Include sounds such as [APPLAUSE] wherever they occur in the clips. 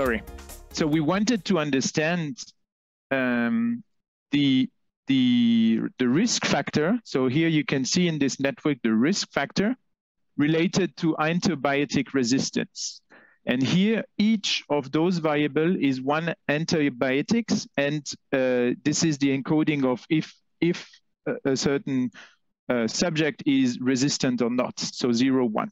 sorry. So we wanted to understand um, the the the risk factor. So here you can see in this network the risk factor related to antibiotic resistance. And here, each of those variable is one antibiotics, and uh, this is the encoding of if if a, a certain uh, subject is resistant or not. So zero one.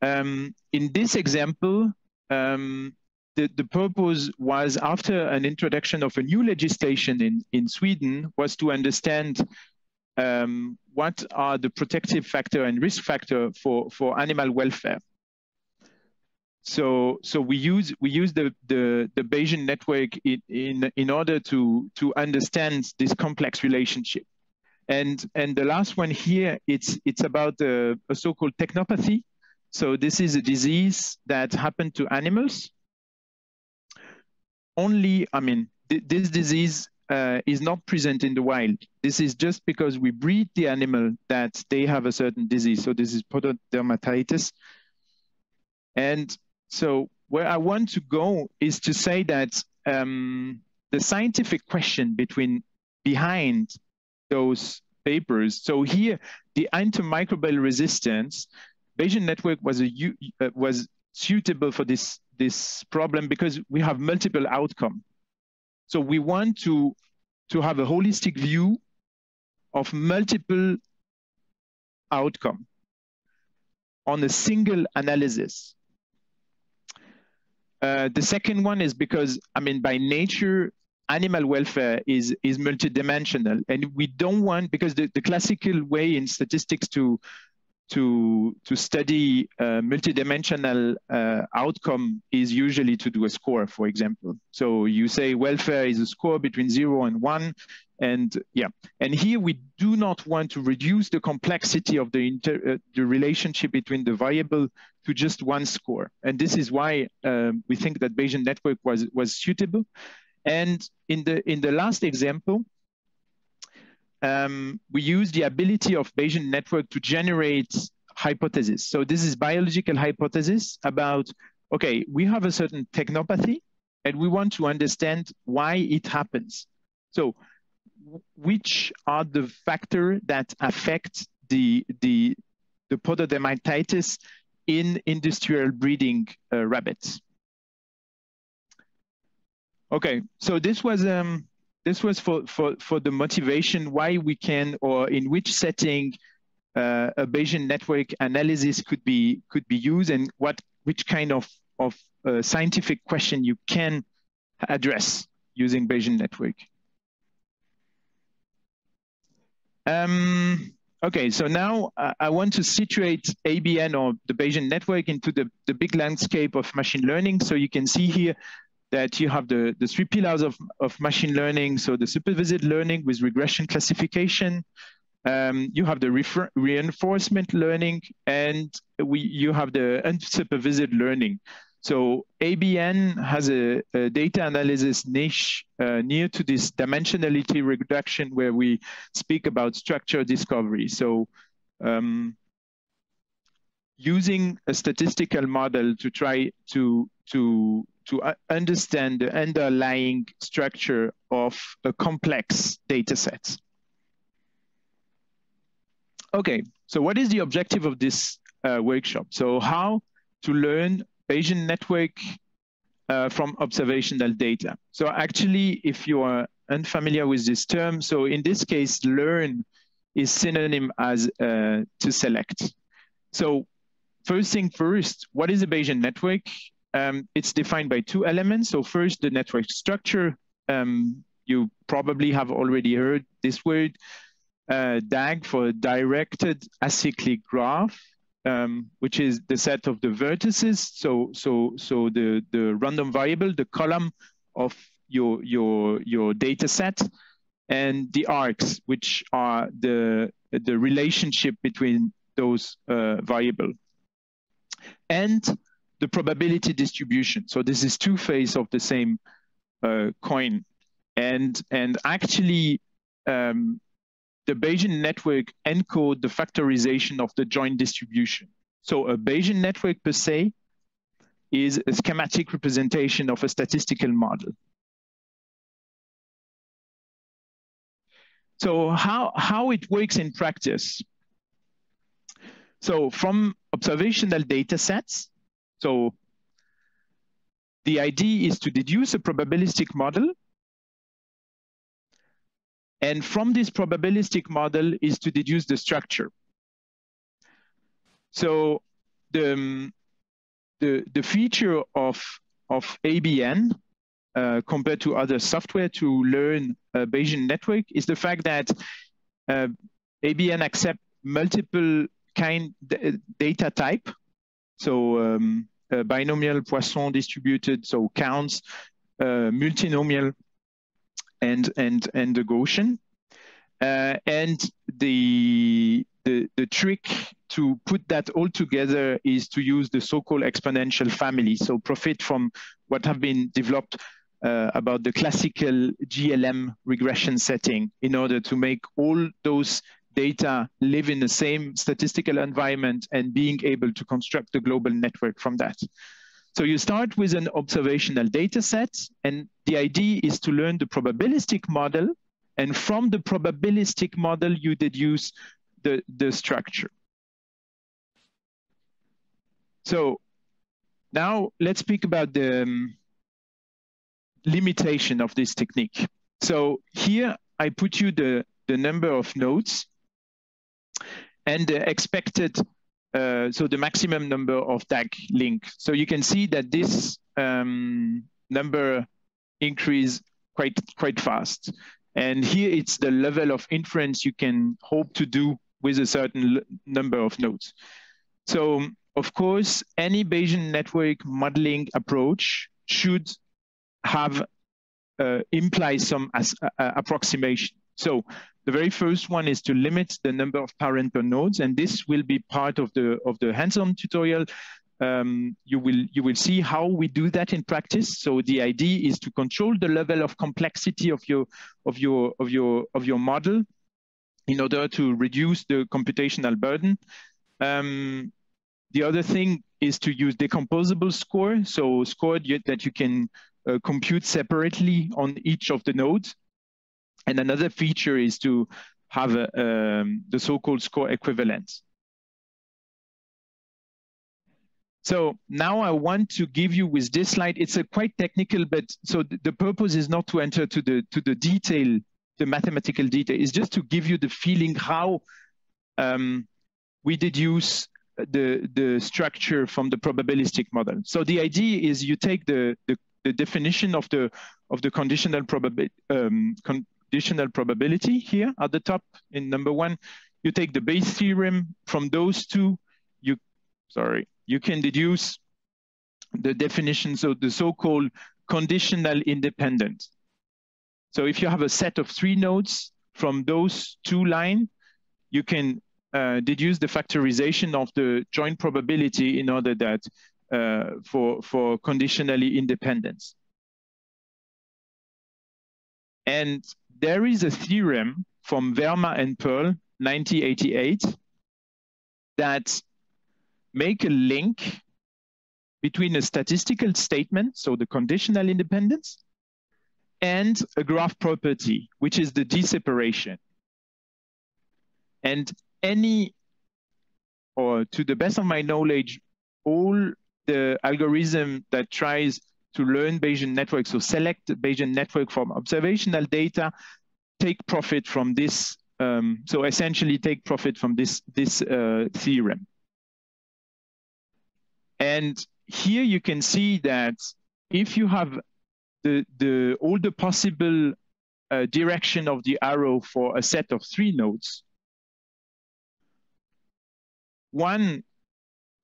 Um, in this example, um, the, the purpose was after an introduction of a new legislation in, in Sweden was to understand um, what are the protective factor and risk factor for, for animal welfare. So, so we use we use the the, the Bayesian network in, in in order to to understand this complex relationship. And and the last one here, it's it's about a, a so-called technopathy. So this is a disease that happened to animals. Only, I mean, th this disease uh, is not present in the wild. This is just because we breed the animal that they have a certain disease. So this is pododermatitis. And so where I want to go is to say that um, the scientific question between behind those papers. So here, the antimicrobial resistance, Bayesian network was a uh, was suitable for this this problem because we have multiple outcome. So we want to to have a holistic view of multiple outcome on a single analysis. Uh, the second one is because, I mean, by nature, animal welfare is is multidimensional and we don't want because the, the classical way in statistics to to to study uh, multidimensional uh, outcome is usually to do a score for example. So you say welfare is a score between 0 and 1 and yeah. And here we do not want to reduce the complexity of the inter, uh, the relationship between the variable to just one score. And this is why um, we think that bayesian network was was suitable. And in the in the last example, um, we use the ability of Bayesian network to generate hypotheses. So this is biological hypothesis about, okay, we have a certain technopathy and we want to understand why it happens. So which are the factor that affect the, the, the pododermatitis in industrial breeding uh, rabbits? Okay, so this was um, this was for, for, for the motivation why we can or in which setting uh, a Bayesian network analysis could be could be used and what which kind of of uh, scientific question you can address using Bayesian network. Um, okay, so now uh, I want to situate ABN or the Bayesian network into the, the big landscape of machine learning. So you can see here that you have the, the three pillars of, of machine learning. So the supervised learning with regression classification, um, you have the reinforcement learning, and we you have the unsupervised learning. So ABN has a, a data analysis niche uh, near to this dimensionality reduction where we speak about structure discovery. So um, using a statistical model to try to, to to understand the underlying structure of a complex data set. Okay, so what is the objective of this uh, workshop? So how to learn Bayesian network uh, from observational data. So actually, if you are unfamiliar with this term, so in this case, learn is synonym as uh, to select. So first thing first, what is a Bayesian network? Um, it's defined by two elements. So first, the network structure. Um, you probably have already heard this word, uh, DAG for directed acyclic graph, um, which is the set of the vertices. So, so, so the, the random variable, the column of your, your, your data set, and the arcs, which are the, the relationship between those uh, variable. And the probability distribution. So this is two faces of the same uh, coin. And, and actually, um, the Bayesian network encode the factorization of the joint distribution. So a Bayesian network per se is a schematic representation of a statistical model. So how, how it works in practice. So from observational data sets, so the idea is to deduce a probabilistic model. And from this probabilistic model is to deduce the structure. So the, um, the, the feature of, of ABN uh, compared to other software to learn a Bayesian network is the fact that uh, ABN accept multiple kind data type. So um, uh, binomial, Poisson distributed, so counts, uh, multinomial, and and and the Gaussian. Uh, and the, the the trick to put that all together is to use the so-called exponential family. So profit from what have been developed uh, about the classical GLM regression setting in order to make all those data live in the same statistical environment and being able to construct a global network from that. So you start with an observational data set, and the idea is to learn the probabilistic model, and from the probabilistic model, you deduce the, the structure. So now let's speak about the um, limitation of this technique. So here I put you the, the number of nodes and the expected, uh, so the maximum number of DAG link. So you can see that this um, number increase quite, quite fast. And here it's the level of inference you can hope to do with a certain number of nodes. So of course, any Bayesian network modeling approach should have uh, imply some as, uh, approximation. So the very first one is to limit the number of parental nodes, and this will be part of the of the hands-on tutorial. Um, you will you will see how we do that in practice. So the idea is to control the level of complexity of your of your of your of your model in order to reduce the computational burden. Um, the other thing is to use decomposable score, so score that you can uh, compute separately on each of the nodes. And another feature is to have a, um, the so-called score equivalence. So now I want to give you with this slide, it's a quite technical, but so the purpose is not to enter to the to the detail, the mathematical detail, it's just to give you the feeling how um, we deduce the, the structure from the probabilistic model. So the idea is you take the, the, the definition of the of the conditional probability um, conditional probability here at the top in number one. You take the Bayes theorem from those two. You sorry, you can deduce the definitions of the so-called conditional independent. So if you have a set of three nodes from those two lines, you can uh, deduce the factorization of the joint probability in order that uh, for, for conditionally independence. And there is a theorem from Verma and Pearl, 1988, that make a link between a statistical statement, so the conditional independence, and a graph property, which is the d-separation. And any, or to the best of my knowledge, all the algorithm that tries to learn Bayesian network, so select Bayesian network from observational data, take profit from this. Um, so essentially take profit from this, this uh, theorem. And here you can see that if you have the, the, all the possible uh, direction of the arrow for a set of three nodes, one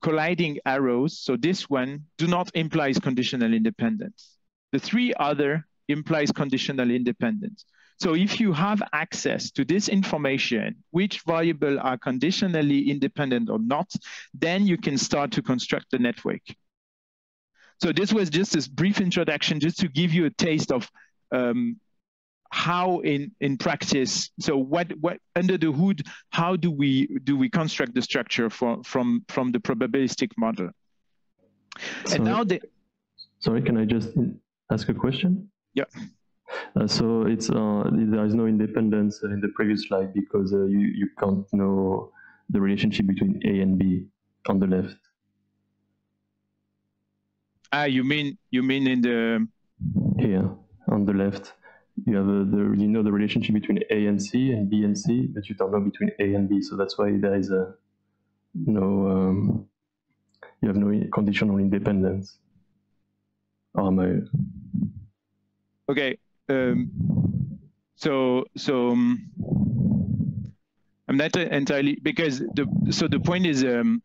colliding arrows, so this one, do not implies conditional independence. The three other implies conditional independence. So if you have access to this information, which variable are conditionally independent or not, then you can start to construct the network. So this was just a brief introduction just to give you a taste of um, how in in practice so what what under the hood how do we do we construct the structure for, from from the probabilistic model Sorry. And now the. Sorry, can I just ask a question? Yeah. Uh, so it's uh, there is no independence in the previous slide because uh, you you can't know the relationship between A and B on the left. Ah, you mean you mean in the here on the left you have a, the you know the relationship between A and C and B and C, but you don't know between A and B. So that's why there is a no um, you have no conditional independence. Oh my. Okay. Um, so so um, I'm not entirely because the so the point is um,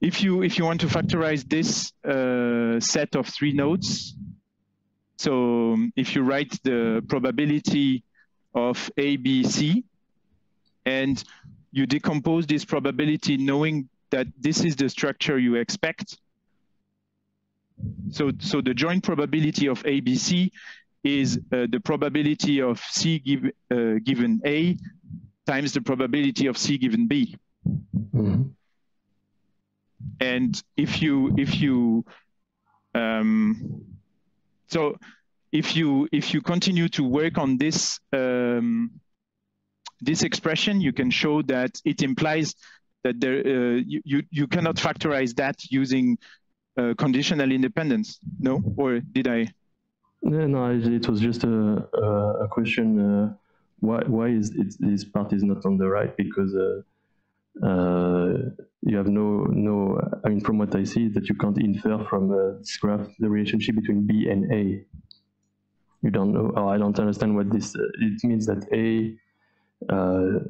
if you if you want to factorize this uh, set of three nodes so um, if you write the probability of A, B, C, and you decompose this probability knowing that this is the structure you expect. So, so the joint probability of ABC is uh, the probability of C give, uh, given A times the probability of C given B. Mm -hmm. And if you if you um, so if you if you continue to work on this um, this expression, you can show that it implies that there uh, you you cannot factorize that using uh, conditional independence. No, or did I? Yeah, no, it was just a a, question. Uh, why why is it, this part is not on the right? Because uh, you have no no. I mean, from what I see, that you can't infer from uh, this graph the relationship between B and A. You don't know. Oh, I don't understand what this. Uh, it means that A uh,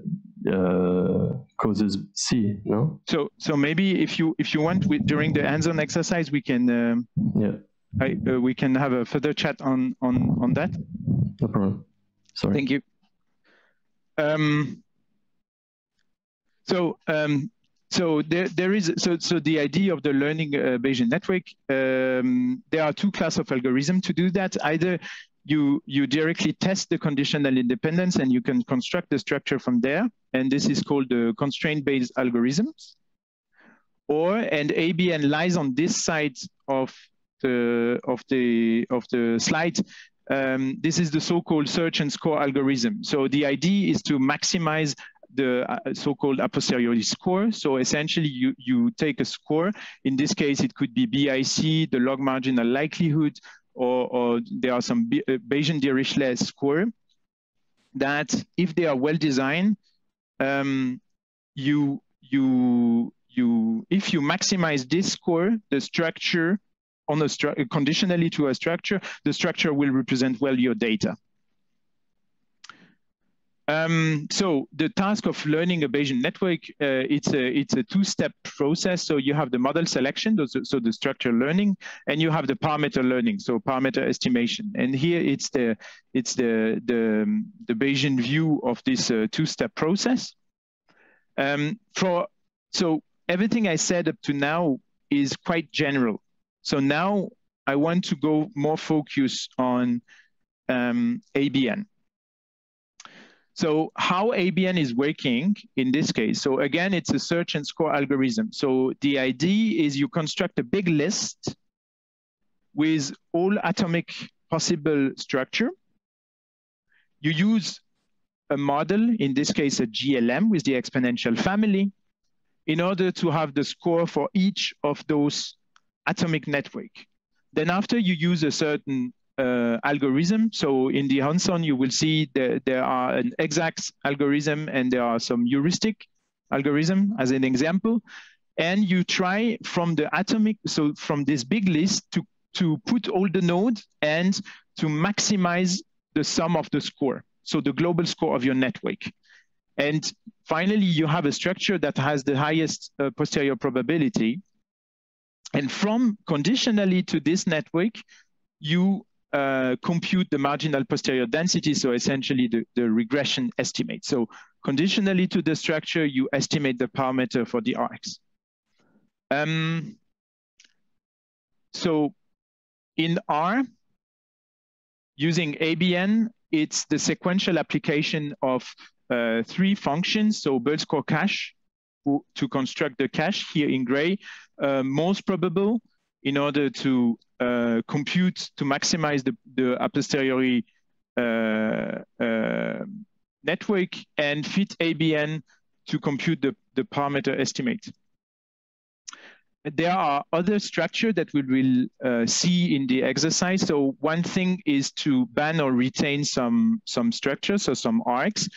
uh, causes C. No. So so maybe if you if you want with, during the hands-on exercise, we can. Um, yeah. I, uh, we can have a further chat on on on that. No problem. Sorry. Thank you. Um, so um, so there, there is so so the idea of the learning uh, Bayesian network. Um, there are two class of algorithm to do that. Either you you directly test the conditional independence and you can construct the structure from there, and this is called the constraint-based algorithms. Or and ABN lies on this side of the of the of the slide um, this is the so-called search and score algorithm. So the idea is to maximize the uh, so-called a posteriori score. So essentially, you, you take a score. In this case, it could be BIC, the log marginal likelihood, or, or there are some uh, Bayesian-Dirichlet score that, if they are well designed, um, you you you if you maximize this score, the structure on a stru conditionally to a structure, the structure will represent well your data. Um, so the task of learning a Bayesian network, uh, it's a it's a two-step process. So you have the model selection, so the structure learning, and you have the parameter learning, so parameter estimation. And here it's the it's the the the Bayesian view of this uh, two-step process. Um, for so everything I said up to now is quite general. So now I want to go more focus on um, ABN. So how ABN is working in this case, so again, it's a search and score algorithm. So the idea is you construct a big list with all atomic possible structure. You use a model, in this case, a GLM with the exponential family, in order to have the score for each of those atomic network. Then after you use a certain uh, algorithm. So in the hands-on, you will see that there are an exact algorithm and there are some heuristic algorithm as an example. And you try from the atomic, so from this big list to, to put all the nodes and to maximize the sum of the score. So the global score of your network. And finally, you have a structure that has the highest uh, posterior probability. And from conditionally to this network, you uh, compute the marginal posterior density, so essentially the, the regression estimate. So conditionally to the structure, you estimate the parameter for the arcs. Um, so in R, using ABN, it's the sequential application of uh, three functions. So build score cache to construct the cache here in gray. Uh, most probable, in order to uh, compute, to maximize the, the a posteriori uh, uh, network and fit ABN to compute the, the parameter estimate. There are other structures that we will uh, see in the exercise. So one thing is to ban or retain some, some structures, so some arcs.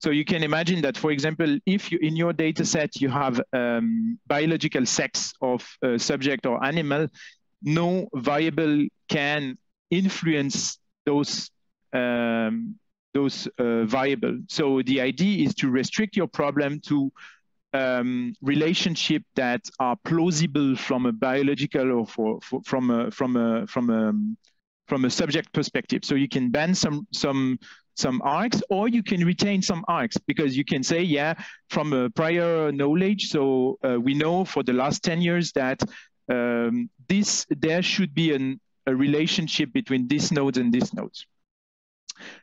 So you can imagine that, for example, if you in your data set you have um, biological sex of subject or animal, no variable can influence those um, those uh. So the idea is to restrict your problem to um, relationship that are plausible from a biological or for, for from a from a from a from a subject perspective. So you can ban some some some arcs or you can retain some arcs because you can say yeah from a prior knowledge so uh, we know for the last 10 years that um, this there should be an, a relationship between this node and this node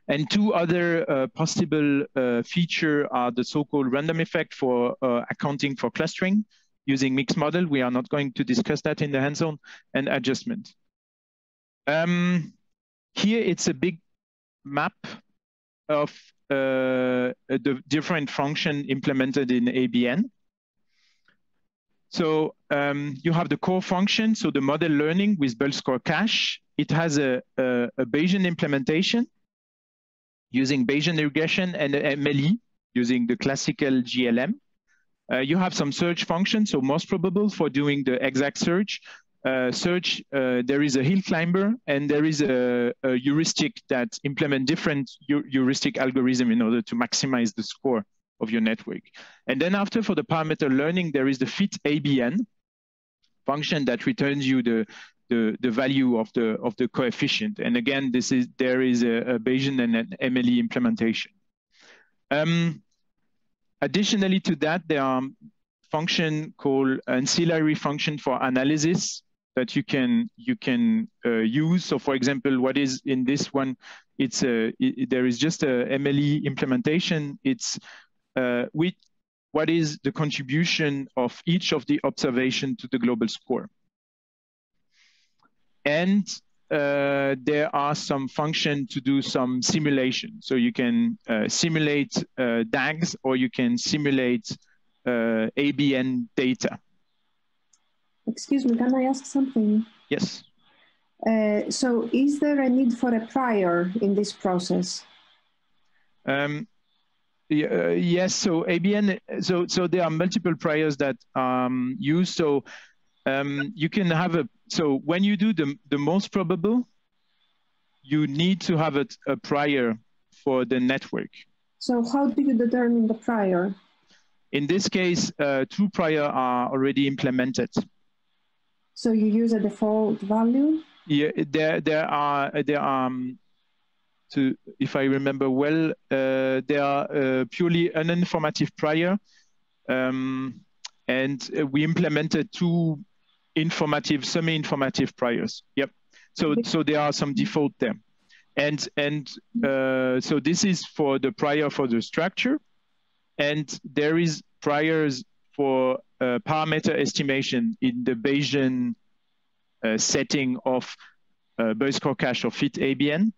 and two other uh, possible uh, feature are the so-called random effect for uh, accounting for clustering using mixed model. We are not going to discuss that in the hands-on and adjustment. Um, here it's a big map of uh, the different function implemented in ABN. So um, you have the core function, so the model learning with build score cache. It has a, a, a Bayesian implementation using Bayesian regression and MLE using the classical GLM. Uh, you have some search functions, so most probable for doing the exact search. Uh, search, uh, there is a hill climber and there is a, a heuristic that implement different heuristic algorithm in order to maximize the score of your network. And then after for the parameter learning, there is the fit ABN function that returns you the, the, the value of the of the coefficient. And again, this is there is a, a Bayesian and an MLE implementation. Um, additionally to that, there are function called ancillary function for analysis that you can you can uh, use. So, for example, what is in this one? It's a it, there is just a MLE implementation. It's uh, with what is the contribution of each of the observation to the global score. And uh, there are some function to do some simulation. So you can uh, simulate uh, DAGs or you can simulate uh, ABN data. Excuse me, can I ask something? Yes. Uh, so is there a need for a prior in this process? Um, uh, yes, so ABN, so so there are multiple priors that um used. So um, you can have a so when you do the, the most probable, you need to have a, a prior for the network. So how do you determine the prior? In this case, uh, two prior are already implemented. So you use a default value? Yeah, there there are there are um, to if I remember well, uh, there are uh, purely uninformative prior, um, and we implemented two informative, semi-informative priors. Yep. So so there are some default there, and and uh, so this is for the prior for the structure, and there is priors for uh, parameter estimation in the Bayesian uh, setting of uh, Bayes score cache or fit ABN.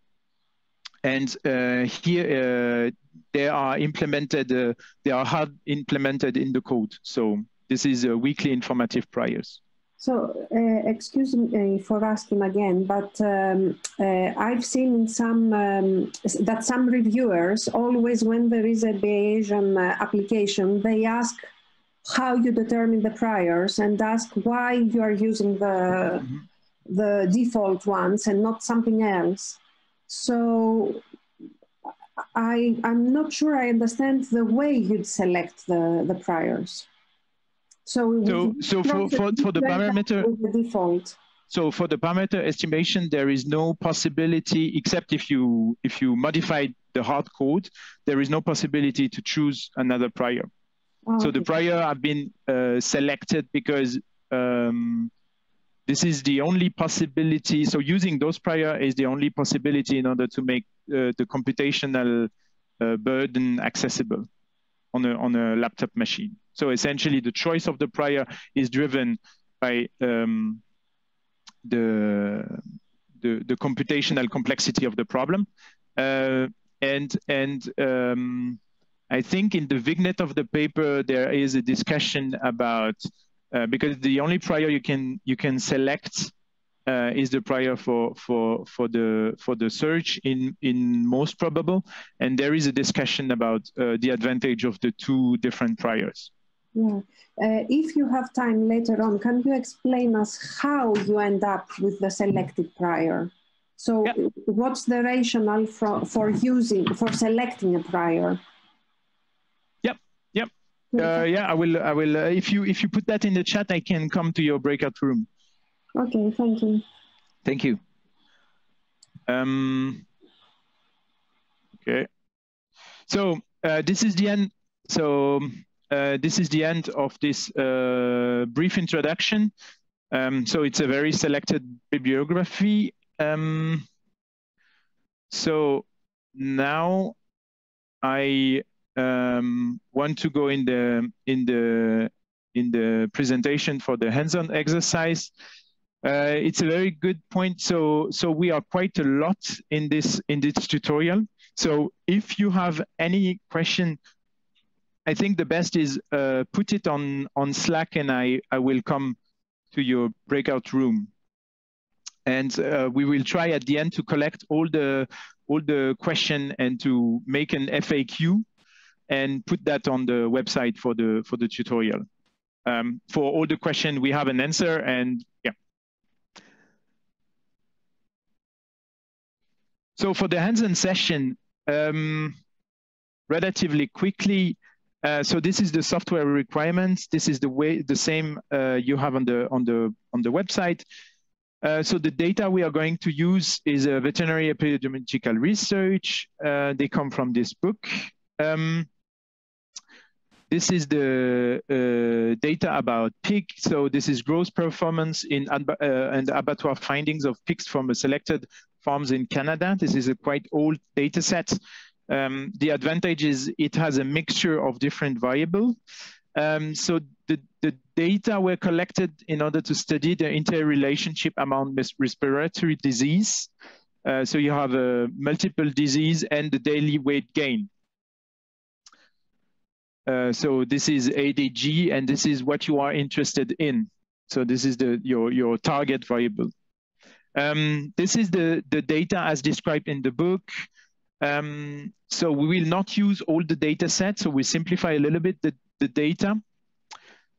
And uh, here uh, they are implemented, uh, they are hard implemented in the code. So this is a weakly informative priors. So, uh, excuse me for asking again, but um, uh, I've seen in some um, that some reviewers always, when there is a Bayesian application, they ask how you determine the priors and ask why you are using the mm -hmm. the default ones and not something else. So, I I'm not sure I understand the way you'd select the the priors. So, so, so for, for, for the parameter, the default. So for the parameter estimation, there is no possibility, except if you if you modify the hard code, there is no possibility to choose another prior. Oh, so okay. the prior have been uh, selected because um, this is the only possibility. So using those prior is the only possibility in order to make uh, the computational uh, burden accessible on a on a laptop machine. So essentially, the choice of the prior is driven by um, the, the, the computational complexity of the problem. Uh, and and um, I think in the vignette of the paper there is a discussion about uh, because the only prior you can you can select uh, is the prior for for for the for the search in in most probable, and there is a discussion about uh, the advantage of the two different priors. Yeah. Uh, if you have time later on, can you explain us how you end up with the selected prior? So yeah. what's the rationale for, for using, for selecting a prior? Uh, yeah, I will, I will, uh, if you, if you put that in the chat, I can come to your breakout room. Okay, thank you. Thank you. Um, okay. So uh, this is the end. So uh, this is the end of this uh, brief introduction. Um, so it's a very selected bibliography. Um, so now I um, want to go in the in the in the presentation for the hands-on exercise. Uh, it's a very good point. So so we are quite a lot in this in this tutorial. So if you have any question I think the best is uh, put it on, on Slack and I, I will come to your breakout room. And uh, we will try at the end to collect all the, all the question and to make an FAQ and put that on the website for the, for the tutorial. Um, for all the question, we have an answer and yeah. So for the hands-on session, um, relatively quickly, uh, so this is the software requirements. This is the way the same uh, you have on the on the on the website. Uh, so the data we are going to use is a veterinary epidemiological research. Uh, they come from this book. Um, this is the uh, data about pig. So this is gross performance in and abattoir findings of pigs from selected farms in Canada. This is a quite old data set. Um, the advantage is it has a mixture of different variables. Um, so the, the data were collected in order to study the interrelationship among respiratory disease. Uh, so you have a multiple disease and the daily weight gain. Uh, so this is ADG and this is what you are interested in. So this is the your, your target variable. Um, this is the, the data as described in the book. Um, so we will not use all the data sets. So we simplify a little bit the, the data.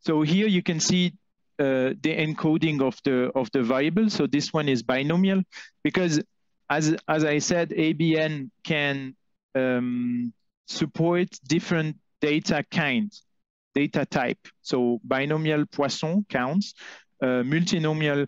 So here you can see uh, the encoding of the of the variable. So this one is binomial because as as I said, ABN can um, support different data kind, data type. So binomial Poisson counts, uh, multinomial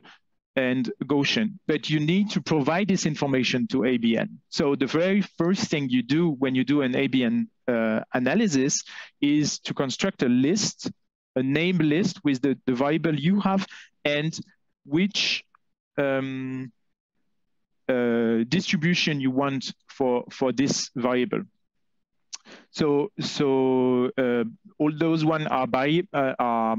and Gaussian, but you need to provide this information to ABN. So the very first thing you do when you do an ABN uh, analysis is to construct a list, a name list with the, the variable you have and which um, uh, distribution you want for, for this variable. So, so uh, all those one are, uh, are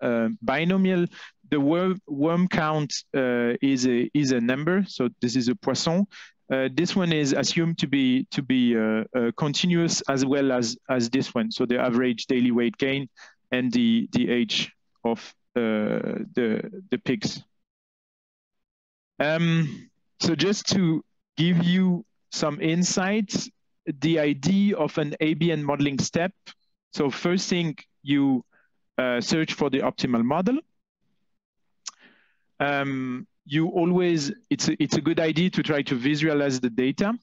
uh, binomial the worm, worm count is a is a number. So this is a poisson. Uh, this one is assumed to be to be uh, uh continuous as well as as this one. So the average daily weight gain and the the age of the the pigs. Um, so just to give you some insights, the idea of an ABN modeling step. So first thing you uh, search for the optimal model. Um, you always it's a, it's a good idea to try to visualize the data.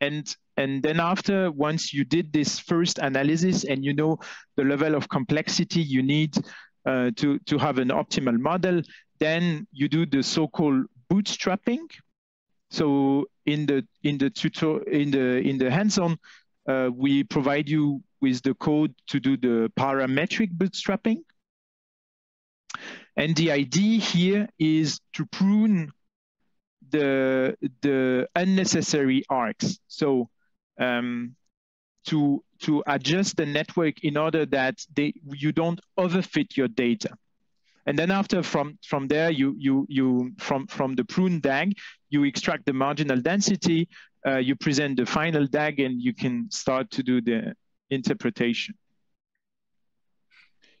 And and then after once you did this first analysis and you know the level of complexity you need uh, to to have an optimal model then you do the so-called bootstrapping so in the in the tutor in the in the hands-on uh, we provide you with the code to do the parametric bootstrapping and the idea here is to prune the, the unnecessary arcs. So um, to, to adjust the network in order that they, you don't overfit your data. And then after from, from there, you, you, you from, from the prune DAG, you extract the marginal density, uh, you present the final DAG, and you can start to do the interpretation.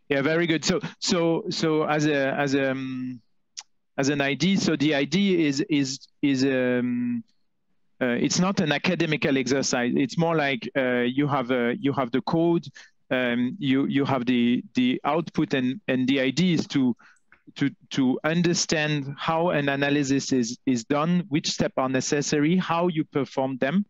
Yeah, very good. So, so, so as a, as a, um, as an idea, so the idea is, is, is, um, uh, it's not an academical exercise. It's more like uh, you have a, you have the code, um, you you have the the output, and and the idea is to to to understand how an analysis is is done, which steps are necessary, how you perform them,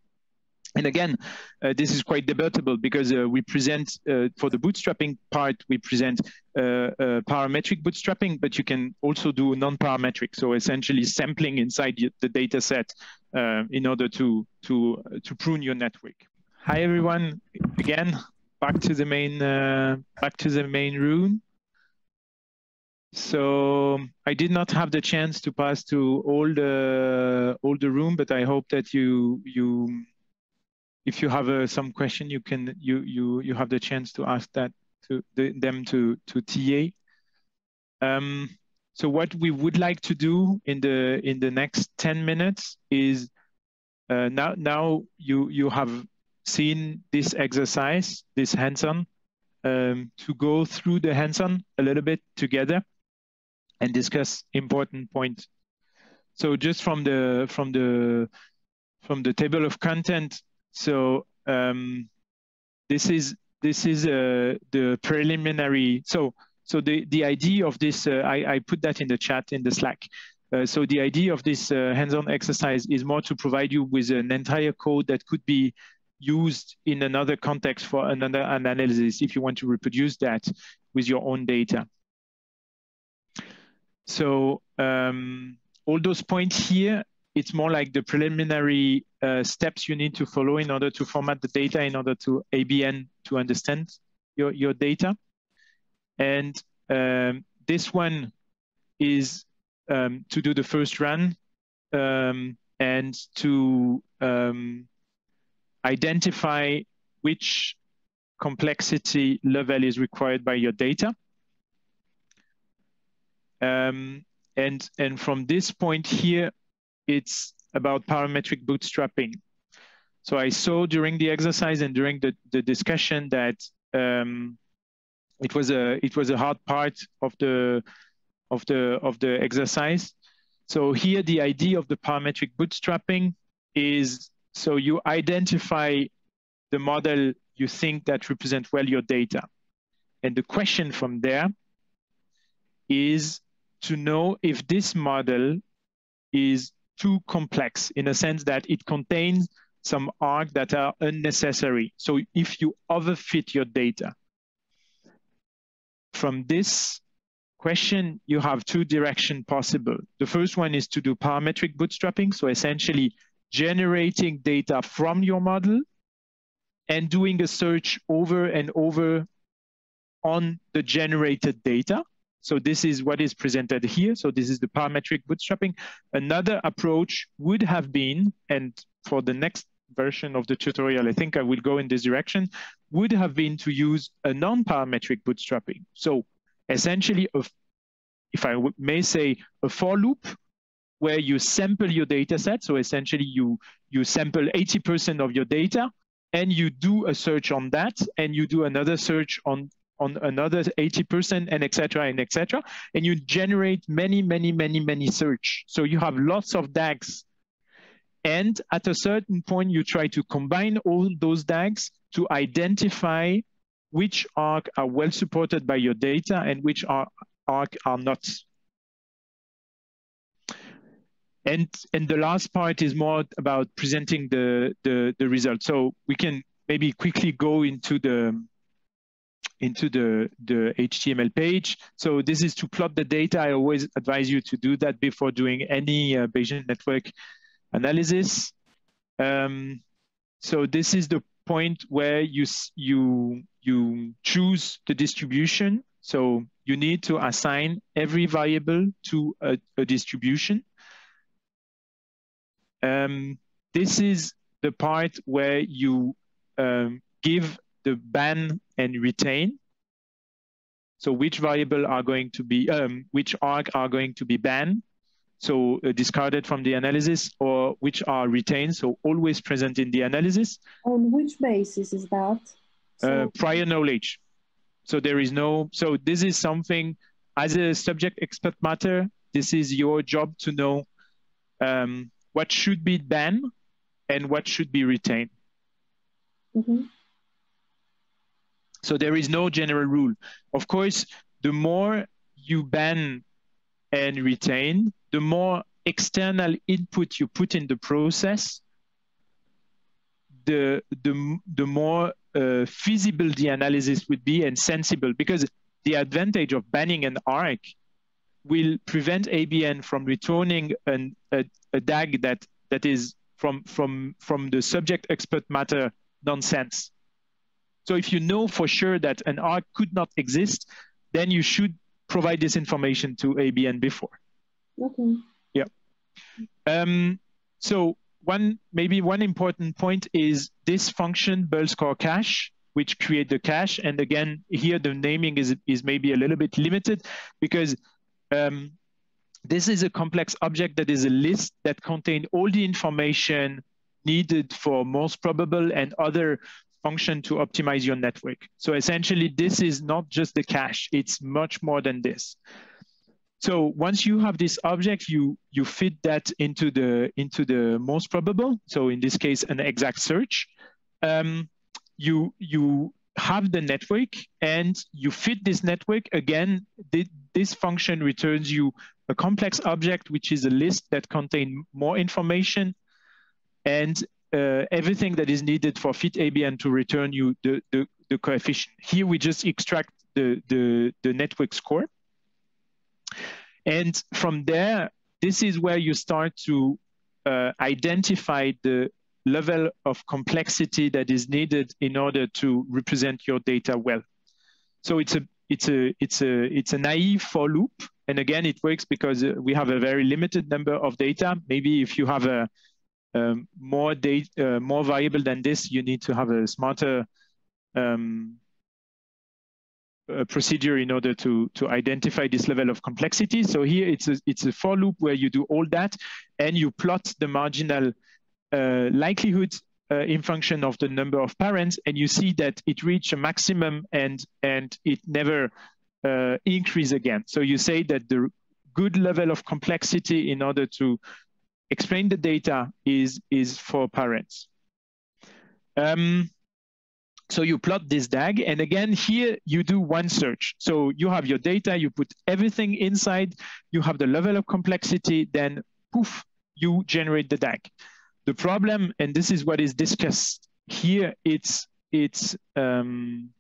and again, uh, this is quite debatable because uh, we present uh, for the bootstrapping part, we present uh, uh, parametric bootstrapping, but you can also do non-parametric. So essentially sampling inside the data set uh, in order to, to, to prune your network. Hi, everyone. Again, back to the main, back to the main room. So I did not have the chance to pass to all the all the room, but I hope that you you if you have uh, some question, you can you you you have the chance to ask that to the, them to to TA. Um, so what we would like to do in the in the next 10 minutes is uh, now now you you have seen this exercise, this hands-on, um, to go through the hands-on a little bit together and discuss important points. So just from the from the from the table of content, so um, this is this is uh, the preliminary. So so the the idea of this, uh, I I put that in the chat in the Slack. Uh, so the idea of this uh, hands-on exercise is more to provide you with an entire code that could be used in another context for another analysis if you want to reproduce that with your own data. So um, all those points here it's more like the preliminary uh, steps you need to follow in order to format the data in order to ABN to understand your, your data. And um, this one is um, to do the first run um, and to um, identify which complexity level is required by your data. Um, and, and from this point here, it's about parametric bootstrapping. So I saw during the exercise and during the, the discussion that um, it was a it was a hard part of the of the of the exercise. So here the idea of the parametric bootstrapping is so you identify the model you think that represent well your data. And the question from there is to know if this model is too complex in a sense that it contains some arcs that are unnecessary. So if you overfit your data, from this question, you have two directions possible. The first one is to do parametric bootstrapping. So essentially generating data from your model and doing a search over and over on the generated data. So this is what is presented here. So this is the parametric bootstrapping. Another approach would have been, and for the next version of the tutorial, I think I will go in this direction, would have been to use a non-parametric bootstrapping. So essentially, a, if I may say, a for loop where you sample your data set. So essentially you, you sample 80% of your data and you do a search on that and you do another search on on another 80% and etc and etc and you generate many many many many search. So you have lots of dags. And at a certain point you try to combine all those dags to identify which arc are well supported by your data and which arc are not and and the last part is more about presenting the the, the result so we can maybe quickly go into the into the, the HTML page. So this is to plot the data. I always advise you to do that before doing any uh, Bayesian network analysis. Um, so this is the point where you, you, you choose the distribution. So you need to assign every variable to a, a distribution. Um, this is the part where you um, give the ban and retain. So which variable are going to be, um, which arc are going to be banned, so uh, discarded from the analysis, or which are retained, so always present in the analysis. On which basis is that? Uh, prior knowledge. So there is no, so this is something as a subject expert matter, this is your job to know um, what should be banned and what should be retained. Mm -hmm. So there is no general rule. Of course, the more you ban and retain, the more external input you put in the process, the, the, the more uh, feasible the analysis would be and sensible because the advantage of banning an arc will prevent ABN from returning an, a, a DAG that, that is from, from, from the subject expert matter nonsense. So if you know for sure that an arc could not exist, then you should provide this information to ABN before. Okay. Yeah. Um, so one maybe one important point is this function build score cache which create the cache and again here the naming is is maybe a little bit limited because um, this is a complex object that is a list that contain all the information needed for most probable and other function to optimize your network. So essentially, this is not just the cache, it's much more than this. So once you have this object, you, you fit that into the, into the most probable. So in this case, an exact search. Um, you, you have the network and you fit this network. Again, this function returns you a complex object, which is a list that contain more information and uh, everything that is needed for fit ABN to return you the, the, the coefficient. Here we just extract the, the, the network score. And from there, this is where you start to uh, identify the level of complexity that is needed in order to represent your data well. So it's a it's a it's a it's a naive for loop, and again, it works because uh, we have a very limited number of data. Maybe if you have a um, more data, uh, more variable than this, you need to have a smarter um, a procedure in order to to identify this level of complexity. So here it's a it's a for loop where you do all that, and you plot the marginal uh, likelihood uh, in function of the number of parents, and you see that it reached a maximum and and it never uh, increase again. So you say that the good level of complexity in order to explain the data is, is for parents. Um, so you plot this DAG, and again, here you do one search. So you have your data, you put everything inside, you have the level of complexity, then poof, you generate the DAG. The problem, and this is what is discussed here, it's, it's um,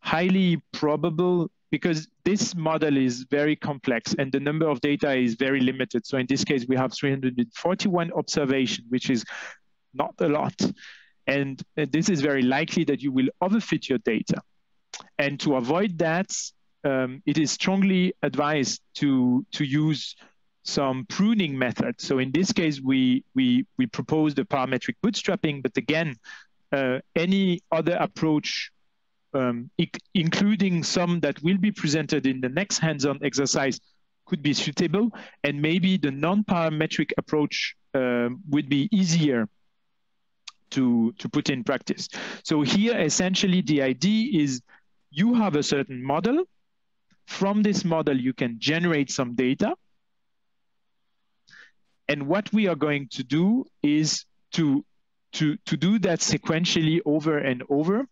highly probable because this model is very complex and the number of data is very limited. So in this case, we have 341 observation, which is not a lot. And this is very likely that you will overfit your data. And to avoid that, um, it is strongly advised to, to use some pruning methods. So in this case, we, we, we propose the parametric bootstrapping, but again, uh, any other approach um, including some that will be presented in the next hands-on exercise could be suitable and maybe the non-parametric approach um, would be easier to, to put in practice. So here essentially the idea is you have a certain model. From this model you can generate some data. And what we are going to do is to, to, to do that sequentially over and over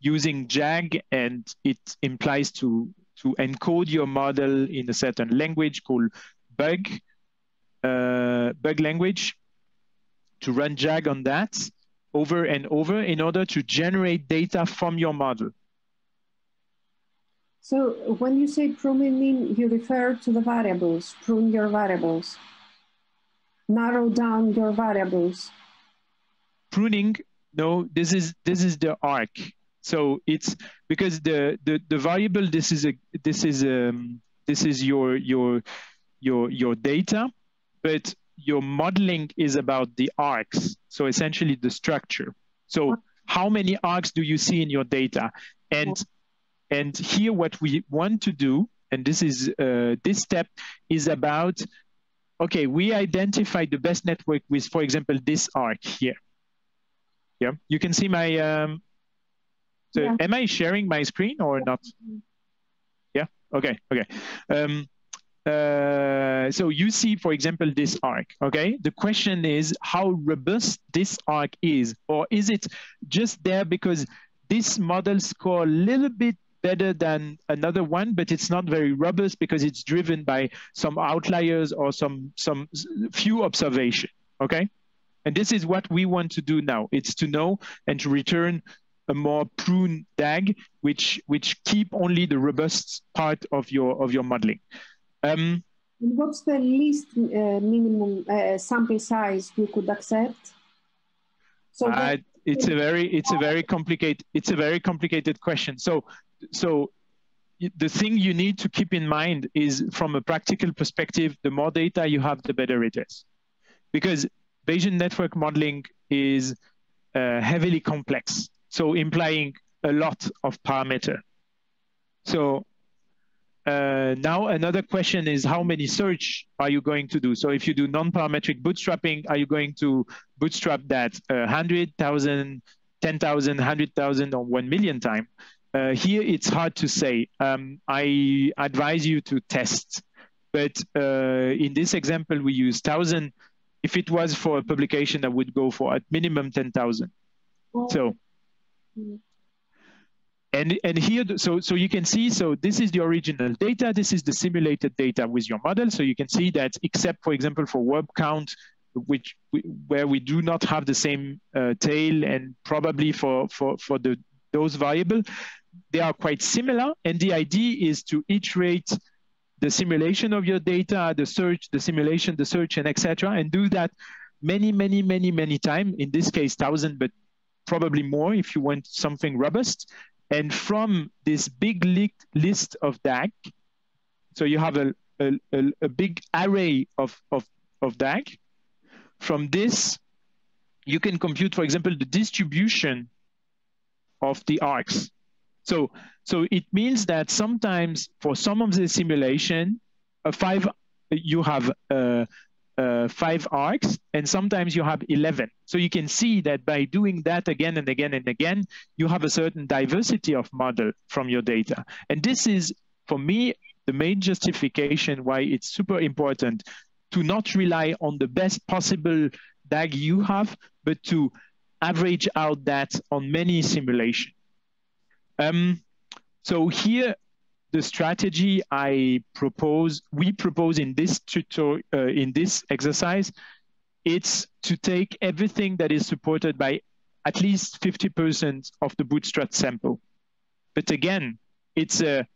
using JAG, and it implies to, to encode your model in a certain language called bug, uh, bug language, to run JAG on that over and over in order to generate data from your model. So when you say pruning, you refer to the variables, prune your variables, narrow down your variables. Pruning, no, this is this is the arc. So it's because the, the, the variable, this is a, this is um, this is your your your your data, but your modeling is about the arcs So essentially the structure. So how many arcs do you see in your data? And And here what we want to do, and this is uh, this step is about, okay, we identified the best network with, for example, this arc here. Yeah, you can see my, um, so yeah. am I sharing my screen or not? Yeah, okay, okay. Um, uh, so you see, for example, this arc, okay? The question is how robust this arc is, or is it just there because this model score a little bit better than another one, but it's not very robust because it's driven by some outliers or some, some few observation, okay? And this is what we want to do now. It's to know and to return a more prune DAG, which which keep only the robust part of your of your modeling. Um, what's the least uh, minimum uh, sample size you could accept? So uh, it's a very it's a very complicated it's a very complicated question. So so the thing you need to keep in mind is from a practical perspective, the more data you have, the better it is, because Bayesian network modeling is uh, heavily complex, so implying a lot of parameter. So uh, now another question is how many search are you going to do? So if you do non-parametric bootstrapping, are you going to bootstrap that uh, 100,000, 10,000, 100,000 or 1 million time? Uh, here it's hard to say. Um, I advise you to test. But uh, in this example, we use 1,000. If it was for a publication, I would go for at minimum 10,000. So mm-hmm and and here so so you can see so this is the original data this is the simulated data with your model so you can see that except for example for word count which where we do not have the same uh, tail and probably for for for the those variable they are quite similar and the idea is to iterate the simulation of your data the search the simulation the search and etc and do that many many many many times in this case thousand but probably more if you want something robust and from this big list of DAG, so you have a, a, a big array of, of, of DAG. From this, you can compute, for example, the distribution of the arcs. So, so it means that sometimes for some of the simulation, a five, you have uh, uh, five arcs, and sometimes you have 11. So you can see that by doing that again and again and again, you have a certain diversity of model from your data. And this is, for me, the main justification why it's super important to not rely on the best possible DAG you have, but to average out that on many simulation. Um, so here the strategy I propose, we propose in this tutorial, uh, in this exercise, it's to take everything that is supported by at least 50% of the bootstrap sample. But again, it's a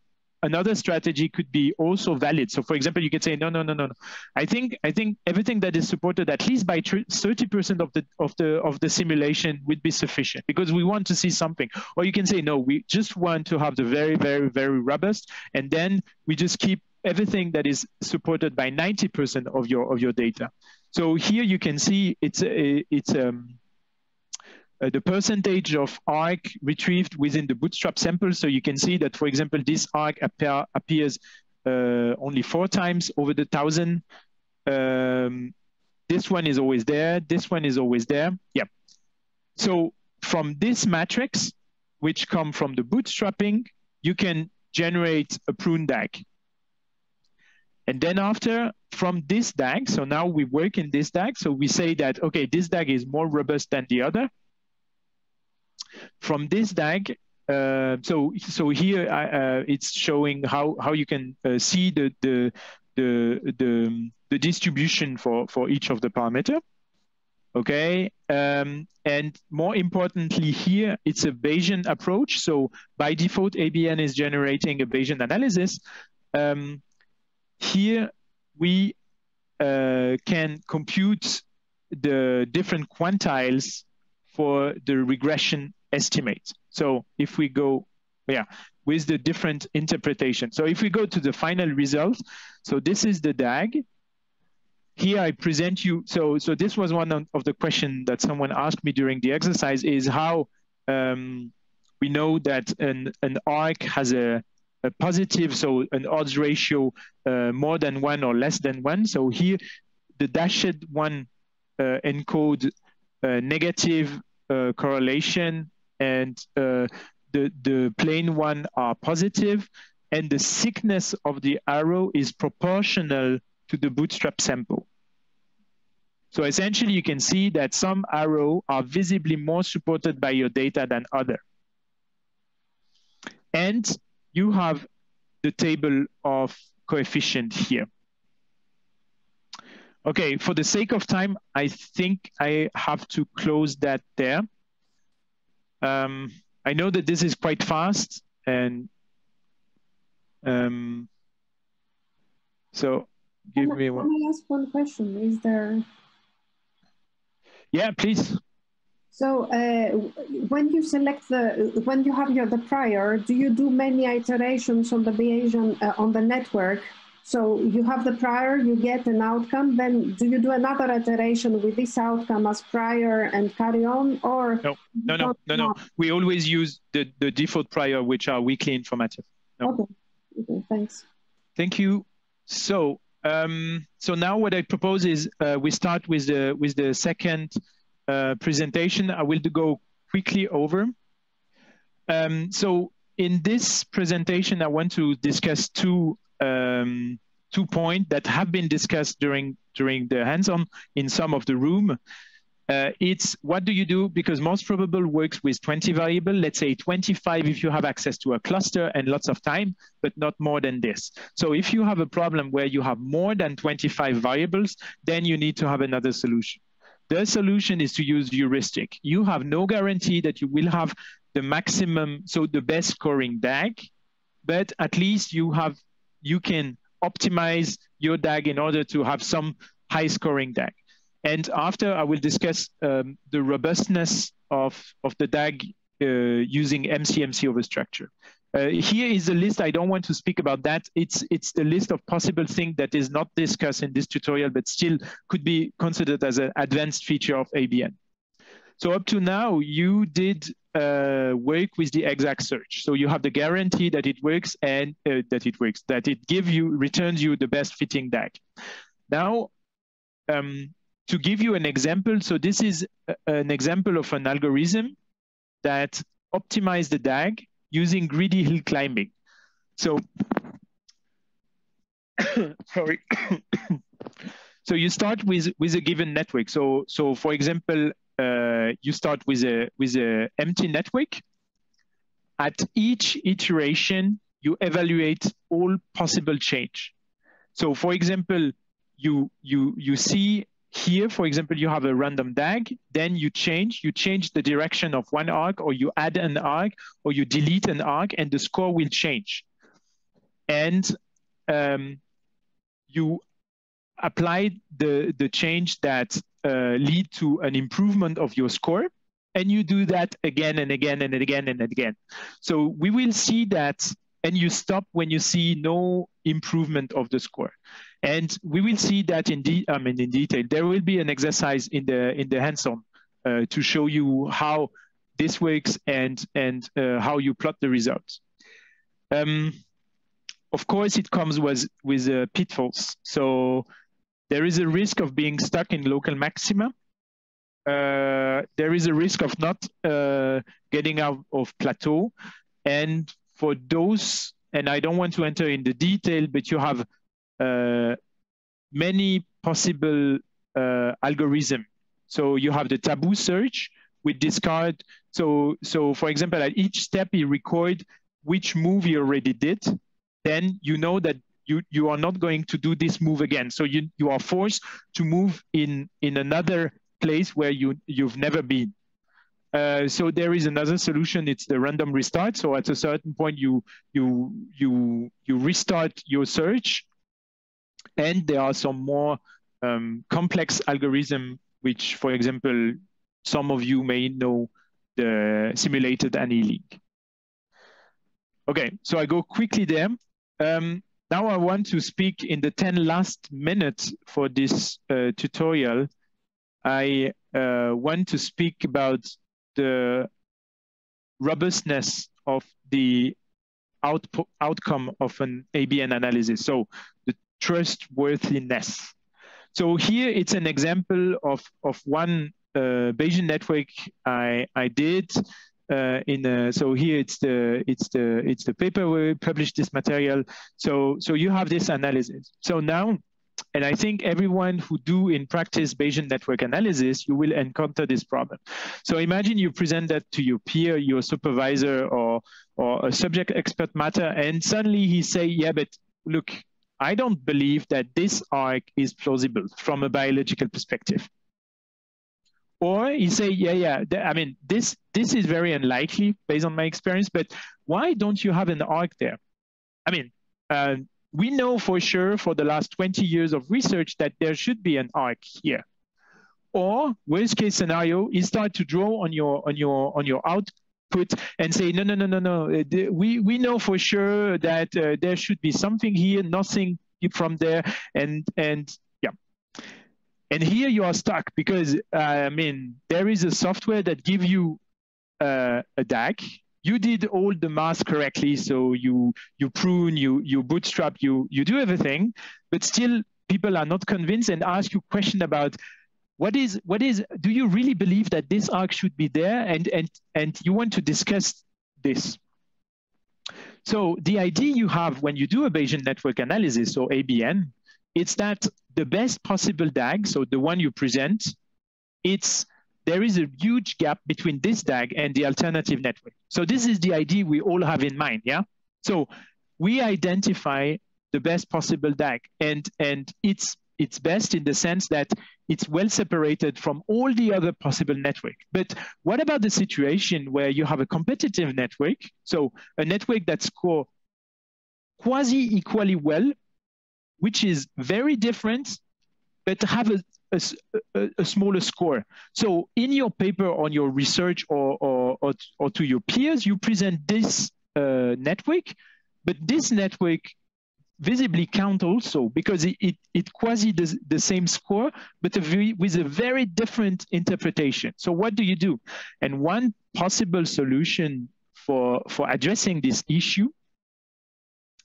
another strategy could be also valid. So for example, you could say, no, no, no, no, no. I think I think everything that is supported at least by 30% of the of the of the simulation would be sufficient because we want to see something. Or you can say, no, we just want to have the very, very, very robust, and then we just keep everything that is supported by 90% of your of your data. So here you can see it's a, it's um uh, the percentage of arc retrieved within the bootstrap sample. So you can see that, for example, this arc appear, appears uh, only four times over the thousand. Um, this one is always there. This one is always there. Yeah. So from this matrix, which come from the bootstrapping, you can generate a prune DAG. And then after, from this DAG, so now we work in this DAG, so we say that, okay, this DAG is more robust than the other. From this DAG, uh, so so here uh, it's showing how how you can uh, see the the the the, the distribution for for each of the parameter. Okay, um, and more importantly here, it's a Bayesian approach. So by default, ABN is generating a Bayesian analysis. Um, here we uh, can compute the different quantiles for the regression estimate. So if we go, yeah, with the different interpretation. So if we go to the final result, so this is the DAG. Here I present you, so, so this was one of the question that someone asked me during the exercise is how, um, we know that an, an arc has a, a positive, so an odds ratio uh, more than one or less than one. So here, the dashed one uh, encode uh, negative correlation and uh, the, the plain one are positive, and the thickness of the arrow is proportional to the bootstrap sample. So essentially, you can see that some arrow are visibly more supported by your data than other. And you have the table of coefficient here. Okay, for the sake of time, I think I have to close that there. Um, I know that this is quite fast and um, so give can me one. Can I ask one question? Is there? Yeah, please. So uh, when you select the, when you have your the prior, do you do many iterations on the Bayesian uh, on the network? So you have the prior, you get an outcome. Then do you do another iteration with this outcome as prior and carry on, or no, no, no, no, no? We always use the the default prior, which are weakly informative. No. Okay. Okay. Thanks. Thank you. So um, so now what I propose is uh, we start with the with the second uh, presentation. I will go quickly over. Um, so in this presentation, I want to discuss two um, two points that have been discussed during during the hands-on in some of the room. Uh, it's what do you do? Because most probable works with 20 variable let's say 25 if you have access to a cluster and lots of time but not more than this. So if you have a problem where you have more than 25 variables then you need to have another solution. The solution is to use heuristic. You have no guarantee that you will have the maximum so the best scoring dag but at least you have you can optimize your dag in order to have some high scoring dag and after I will discuss um, the robustness of, of the DAG uh, using MCMC over structure. Uh, here is the list. I don't want to speak about that. It's it's the list of possible things that is not discussed in this tutorial, but still could be considered as an advanced feature of ABN. So up to now, you did uh, work with the exact search. So you have the guarantee that it works and uh, that it works, that it give you returns you the best fitting DAG. Now, um, to give you an example, so this is an example of an algorithm that optimized the DAG using greedy hill climbing. So, [COUGHS] sorry. [COUGHS] so you start with with a given network. So so for example, uh, you start with a with a empty network. At each iteration, you evaluate all possible change. So for example, you you you see here, for example, you have a random DAG, then you change, you change the direction of one arc, or you add an arc, or you delete an arc, and the score will change. And um, you apply the, the change that uh, lead to an improvement of your score, and you do that again and again and again and again. So we will see that, and you stop when you see no improvement of the score. And we will see that in, de I mean, in detail. There will be an exercise in the in the hands-on uh, to show you how this works and and uh, how you plot the results. Um, of course, it comes with with uh, pitfalls. So there is a risk of being stuck in local maxima. Uh, there is a risk of not uh, getting out of plateau, and for those, and I don't want to enter in the detail, but you have uh, many possible uh, algorithm. So you have the taboo search with discard. So, so for example, at each step you record which move you already did, then you know that you, you are not going to do this move again. So you, you are forced to move in, in another place where you, you've never been. Uh, so there is another solution. It's the random restart. So at a certain point, you you you you restart your search, and there are some more um, complex algorithm, which, for example, some of you may know the simulated annealing. Okay, so I go quickly there. Um, now I want to speak in the 10 last minutes for this uh, tutorial. I uh, want to speak about the robustness of the output outcome of an ABN analysis. So the trustworthiness. So here it's an example of, of one uh, Bayesian network I, I did uh, in a, so here it's the it's the it's the paper where we published this material. So so you have this analysis. So now and I think everyone who do in practice Bayesian network analysis, you will encounter this problem. So imagine you present that to your peer, your supervisor, or or a subject expert matter, and suddenly he say, yeah, but look, I don't believe that this arc is plausible from a biological perspective. Or you say, yeah, yeah, I mean, this this is very unlikely based on my experience, but why don't you have an arc there? I mean, uh, we know for sure for the last 20 years of research that there should be an arc here. Or worst case scenario is start to draw on your on your on your output and say no no no no no uh, we we know for sure that uh, there should be something here nothing from there and and and here you are stuck because uh, I mean there is a software that give you uh, a DAG. You did all the math correctly so you you prune you you bootstrap you you do everything. But still people are not convinced and ask you question about what is what is do you really believe that this arc should be there? And and and you want to discuss this. So the idea you have when you do a bayesian network analysis or abn it's that the best possible dag so the one you present it's there is a huge gap between this DAG and the alternative network. So this is the idea we all have in mind, yeah? So we identify the best possible DAG and, and it's, it's best in the sense that it's well separated from all the other possible network. But what about the situation where you have a competitive network? So a network that score quasi equally well, which is very different, but have a a, a, smaller score. So in your paper on your research or, or, or, or to your peers, you present this uh, network, but this network visibly count also because it, it, it quasi does the same score, but a very, with a very different interpretation. So what do you do? And one possible solution for, for addressing this issue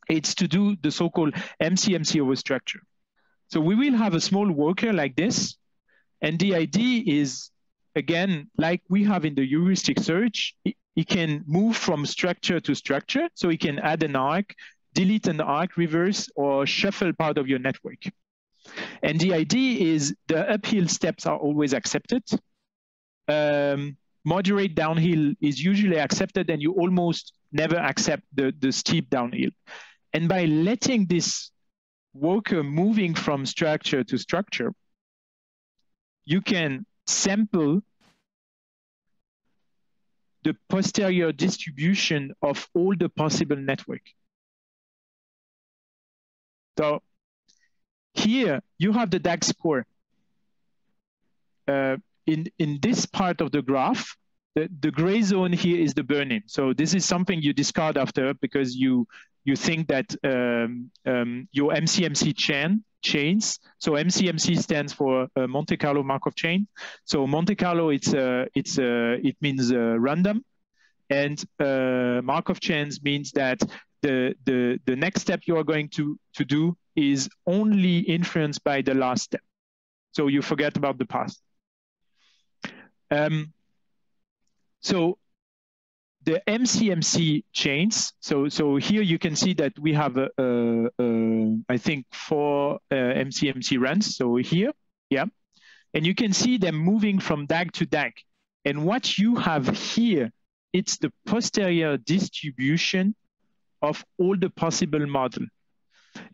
it's to do the so-called MCMC overstructure. So we will have a small worker like this. And the idea is, again, like we have in the heuristic search, it, can move from structure to structure. So it can add an arc, delete an arc, reverse, or shuffle part of your network. And the idea is the uphill steps are always accepted. Um, moderate downhill is usually accepted and you almost never accept the, the steep downhill. And by letting this worker moving from structure to structure, you can sample the posterior distribution of all the possible network. So here you have the DAG score. Uh, in, in this part of the graph, the, the gray zone here is the burn-in. So this is something you discard after because you you think that um, um, your MCMC chain chains. So MCMC stands for uh, Monte Carlo Markov chain. So Monte Carlo, it's uh, it's uh, it means uh, random, and uh, Markov chains means that the the the next step you are going to to do is only influenced by the last step. So you forget about the past. Um, so the MCMC chains. So, so here you can see that we have, a, a, a, I think, four uh, MCMC runs. So here, yeah. And you can see them moving from DAG to DAG. And what you have here, it's the posterior distribution of all the possible model.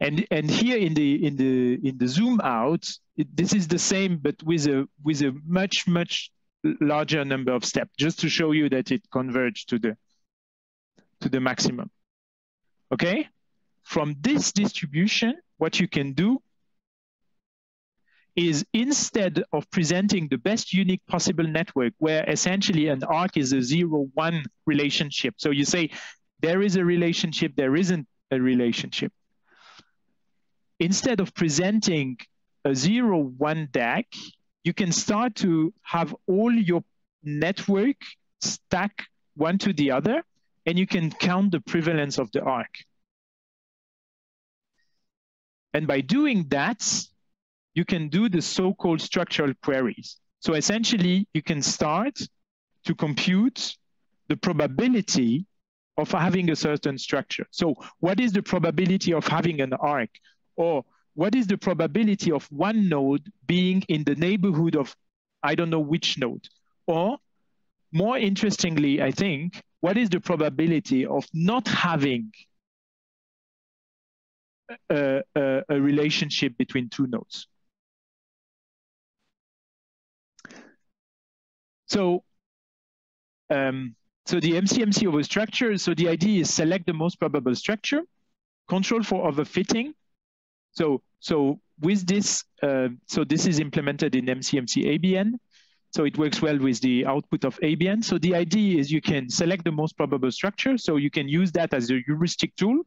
And, and here in the, in the, in the zoom out, it, this is the same, but with a, with a much, much larger number of steps, just to show you that it converged to the, to the maximum. Okay? From this distribution, what you can do is instead of presenting the best unique possible network where essentially an arc is a zero one relationship. So you say there is a relationship, there isn't a relationship. Instead of presenting a zero one DAG, you can start to have all your network stack one to the other, and you can count the prevalence of the arc. And by doing that, you can do the so-called structural queries. So essentially, you can start to compute the probability of having a certain structure. So what is the probability of having an arc? Or what is the probability of one node being in the neighborhood of, I don't know which node? Or more interestingly, I think, what is the probability of not having a, a, a relationship between two nodes? So um, so the MCMC a structure, so the idea is select the most probable structure, control for overfitting. So, so with this, uh, so this is implemented in MCMC ABN. So it works well with the output of ABN. So the idea is you can select the most probable structure. So you can use that as a heuristic tool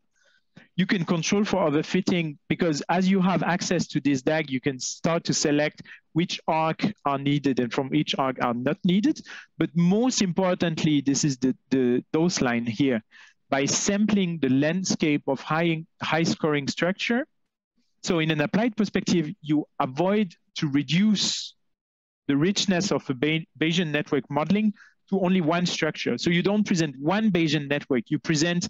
you can control for overfitting because as you have access to this DAG, you can start to select which arc are needed and from each arc are not needed. But most importantly, this is the, the dose line here. By sampling the landscape of high, high scoring structure, so in an applied perspective, you avoid to reduce the richness of a Bayesian network modeling to only one structure. So you don't present one Bayesian network, you present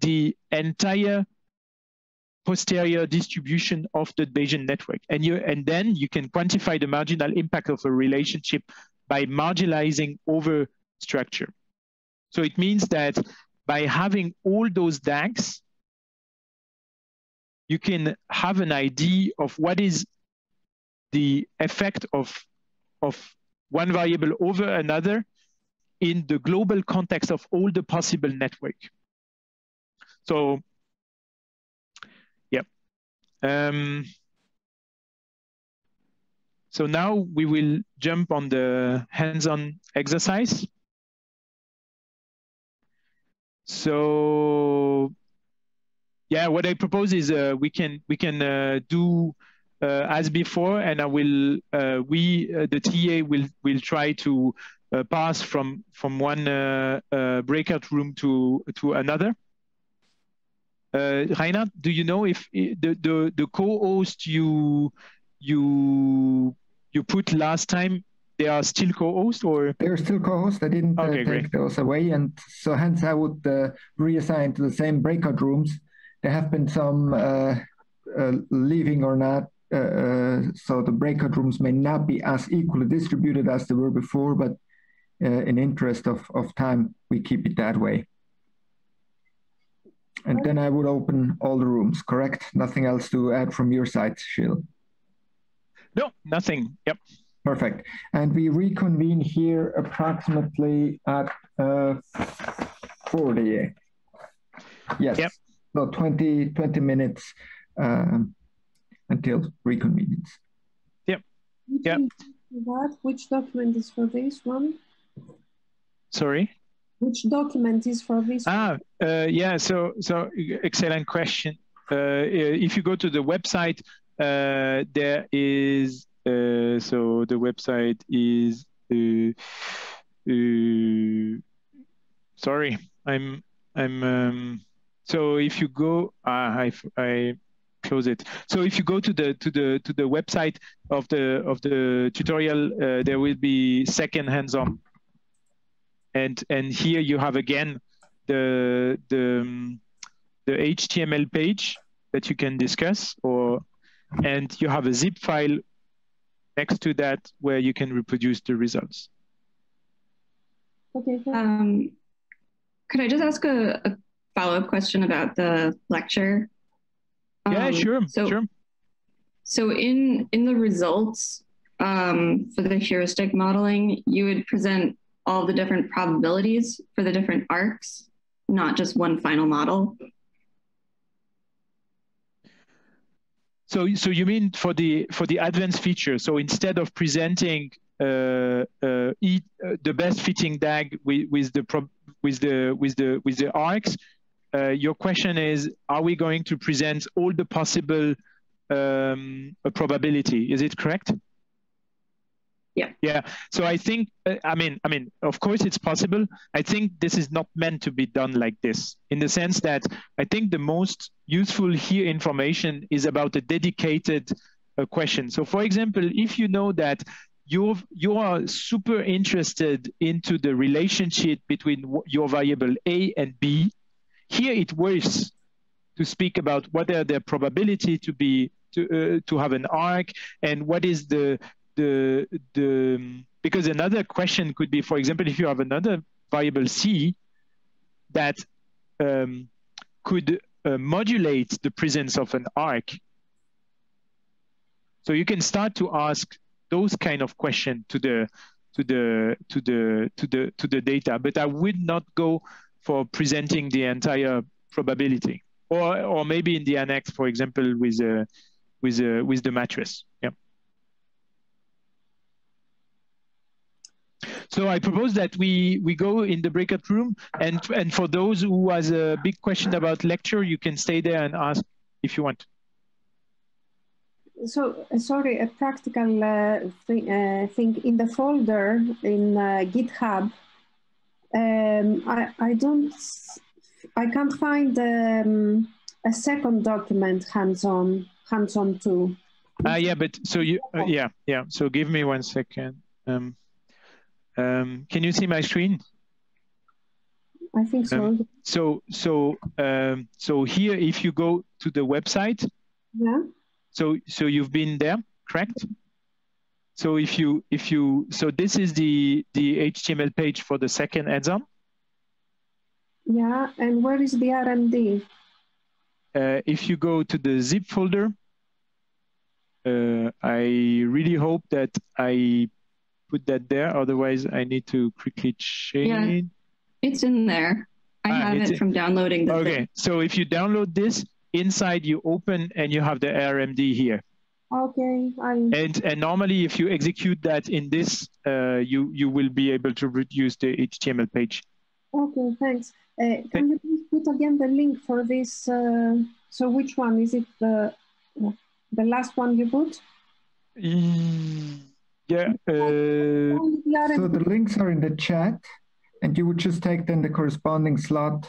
the entire posterior distribution of the Bayesian network. And, you, and then you can quantify the marginal impact of a relationship by marginalizing over structure. So it means that by having all those DAGs, you can have an idea of what is the effect of, of one variable over another in the global context of all the possible network. So, yeah. Um, so now we will jump on the hands-on exercise. So, yeah, what I propose is uh, we can we can uh, do uh, as before, and I will uh, we uh, the TA will will try to uh, pass from from one breakout room to to another. Uh, Reinhard, do you know if the, the, the co-host you you you put last time they are still co-host or they're still co-host i didn't uh, take great. those away and so hence i would uh, reassign to the same breakout rooms there have been some uh, uh leaving or not uh, so the breakout rooms may not be as equally distributed as they were before but in interest of, of time we keep it that way and then I would open all the rooms, correct? Nothing else to add from your side, Shil? No, nothing. Yep. Perfect. And we reconvene here approximately at uh, 40. Yes. Yep. So 20, 20 minutes um, until reconvenience. Yep. Yep. What? Which document is for this one? Sorry? Which document is for this? Ah, uh, yeah. So, so excellent question. Uh, if you go to the website, uh, there is uh, so the website is. Uh, uh, sorry, I'm I'm. Um, so if you go, I I close it. So if you go to the to the to the website of the of the tutorial, there will be second hands-on and and here you have again the the um, the HTML page that you can discuss, or and you have a zip file next to that where you can reproduce the results. Okay. Um, could I just ask a, a follow-up question about the lecture? Yeah, um, sure, so, sure. So in in the results um, for the heuristic modeling, you would present all the different probabilities for the different arcs, not just one final model. So, so you mean for the for the advanced feature? So instead of presenting uh, uh, eat, uh, the best fitting DAG with, with the with the with the with the arcs, your question is: Are we going to present all the possible um, probability? Is it correct? Yeah. Yeah. So I think, uh, I mean, I mean, of course it's possible. I think this is not meant to be done like this in the sense that I think the most useful here information is about a dedicated uh, question. So for example, if you know that you're, you are super interested into the relationship between your variable A and B, here it works to speak about what are the probability to be to, uh, to have an arc and what is the the the because another question could be, for example, if you have another variable c that um, could uh, modulate the presence of an arc. So you can start to ask those kind of questions to the to the to the to the to the data, but I would not go for presenting the entire probability, or or maybe in the annex, for example, with a with a with the mattress. Yeah. So I propose that we, we go in the breakout room and, and for those who has a big question about lecture, you can stay there and ask if you want. So, uh, sorry, a practical uh, thing, uh, thing in the folder in uh, GitHub, um, I, I don't, I can't find um, a second document hands-on, hands-on too. Ah, uh, yeah, but so you, uh, yeah, yeah. So give me one second. Um, um, can you see my screen? I think so. Um, so so um, so here, if you go to the website, yeah. So so you've been there, correct? So if you if you so this is the the HTML page for the second exam. Yeah, and where is the RMD? Uh, if you go to the zip folder, uh, I really hope that I put that there. Otherwise, I need to quickly change. Yeah, it's in there. I ah, have it from downloading the Okay, thing. so if you download this, inside you open and you have the RMD here. Okay. I... And and normally, if you execute that in this, uh, you you will be able to reduce the HTML page. Okay, thanks. Uh, can you please put again the link for this? Uh, so which one is it? The the last one you put? Mm. Yeah. Uh, so the links are in the chat, and you would just take then the corresponding slot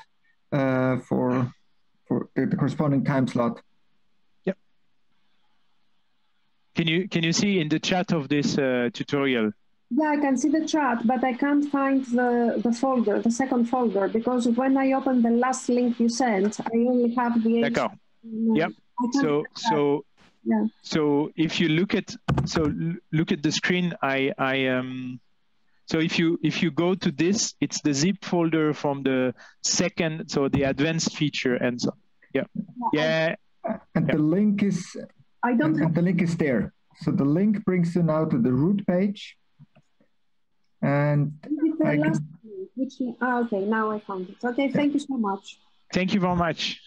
uh, for for the, the, corresponding time slot. Yep. Can you can you see in the chat of this uh, tutorial? Yeah, I can see the chat, but I can't find the the folder, the second folder, because when I open the last link you sent, I only have the. D'accord. Yep. So so yeah. So if you look at so look at the screen, I I um so if you if you go to this, it's the zip folder from the second, so the advanced feature and so yeah yeah. And yeah. the link is I don't and, and the link is there. So the link brings you now to the root page. And I can... which, ah, okay, now I found it. Okay, thank you so much. Thank you very much.